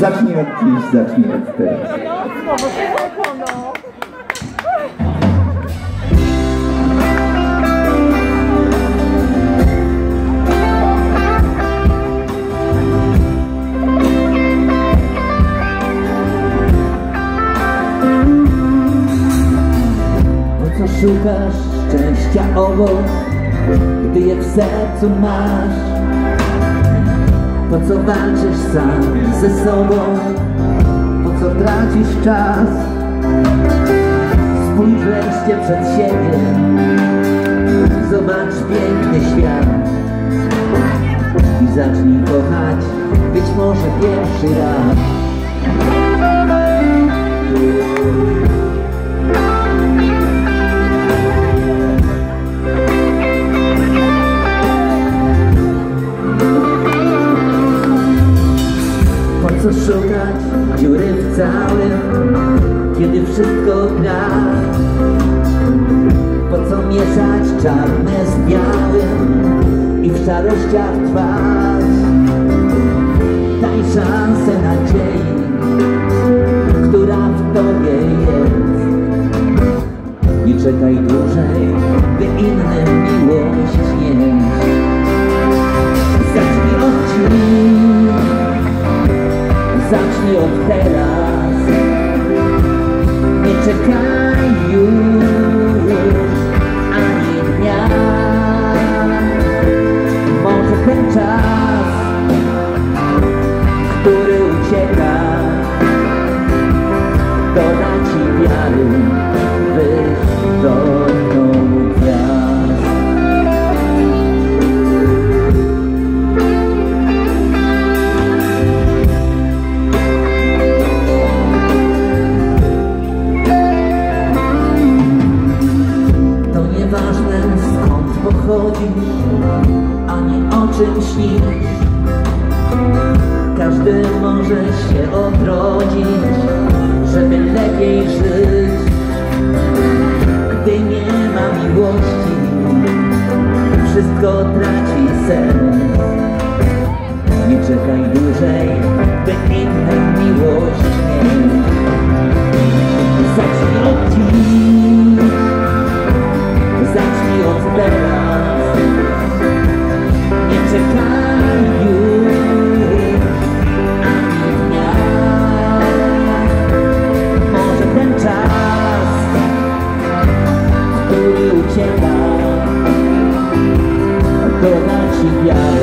Zacznij od dziś, zacznij od teraz. Po co szukasz szczęścia obok, gdy je w sercu masz? Po co walczysz sam ze sobą? Po co tracisz czas? Spójrz wreszcie przed siebie, zobacz piękny świat i zacznij kochać, być może pierwszy raz. Co szukać dziury w całym, kiedy wszystko gra? Po co mieszać czarne z białym i w szarościach trwać? Daj szansę nadziei, Nie skąd pochodzisz, ani o czym śnisz. Każdy może się odrodzić, żeby lepiej żyć. Gdy nie ma miłości, wszystko traci sens. Nie czekaj dłużej, by innym miłość mieć. Don't you.